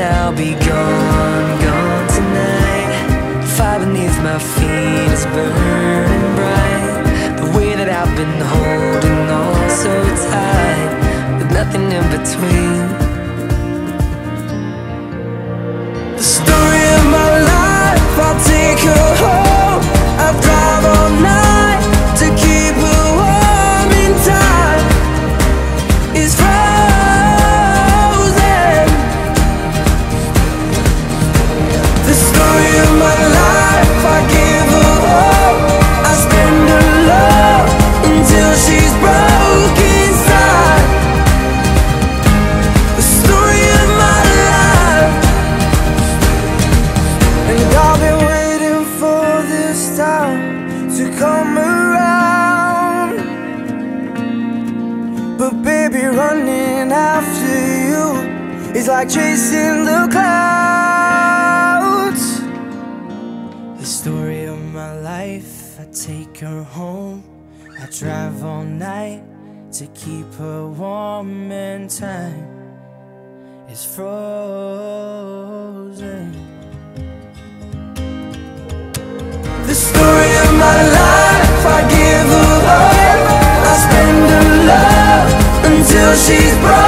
And I'll be gone, gone tonight. Fire beneath my feet is burning bright. The way that I've been holding on so tight, with nothing in between. Like chasing the clouds. The story of my life, I take her home. I drive all night to keep her warm and time is frozen. The story of my life, I give her all. I spend her love until she's broke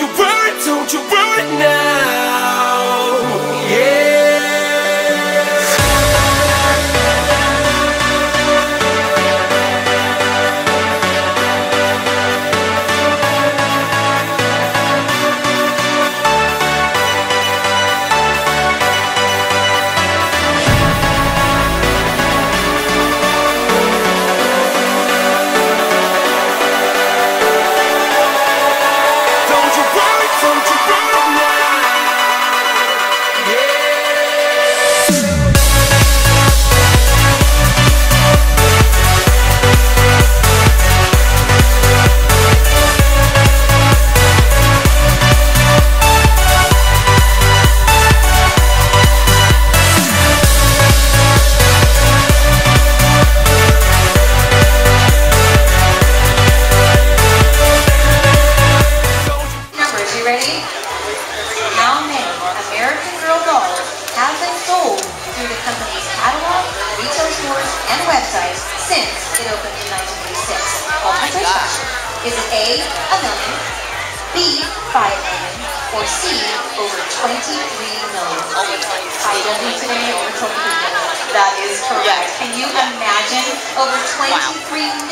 you worry, don't you worry now. Is A, a million, B, 5 million, or C, over 23 million? I don't need to name over 23 million. That is correct. Can you imagine over 23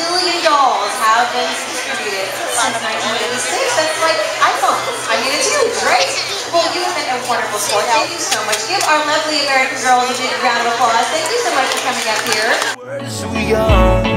million dolls have been distributed since 1986? That's like iPhones. I mean, it's huge, right? Well, you have been a wonderful sport. Thank you so much. Give our lovely American girls a big round of applause. Thank you so much for coming up here. Words we are